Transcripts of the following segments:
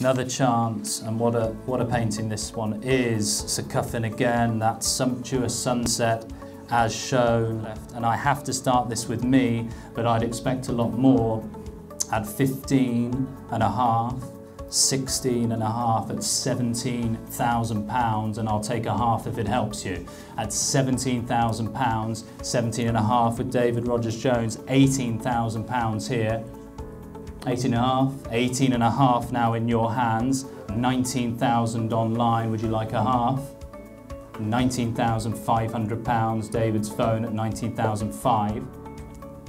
Another chance, and what a what a painting this one is. Sir Kyffin again, that sumptuous sunset as shown. And I have to start this with me, but I'd expect a lot more at 15 and a half, 16 and a half at 17,000 pounds, and I'll take a half if it helps you. At 17,000 pounds, 17 and a half with David Rogers Jones, 18,000 pounds here. 18 and a half, 18 and a half now in your hands, 19,000 online, would you like a half? 19,500 pounds, David's phone at 19,005.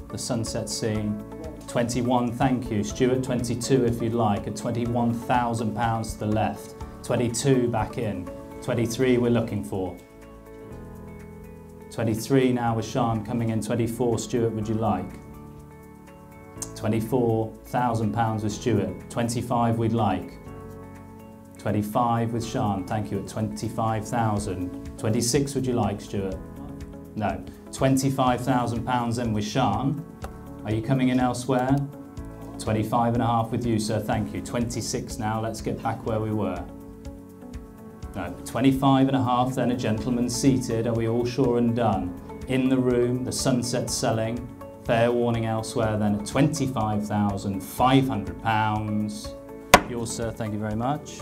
The sunset scene, 21, thank you. Stuart, 22 if you'd like, at 21,000 pounds to the left. 22 back in. 23 we're looking for. 23 now with Sean coming in. 24, Stuart, would you like? £24,000 with Stuart. 25 we'd like. 25 with Sean, thank you, at 25,000. 26 would you like, Stuart? No. £25,000 then with Sean. Are you coming in elsewhere? 25 and a half with you, sir, thank you. 26 now, let's get back where we were. No, 25 and a half then, a gentleman seated. Are we all sure and done? In the room, the sunset selling. Fair warning elsewhere then at £25,500. Yours, sir, thank you very much.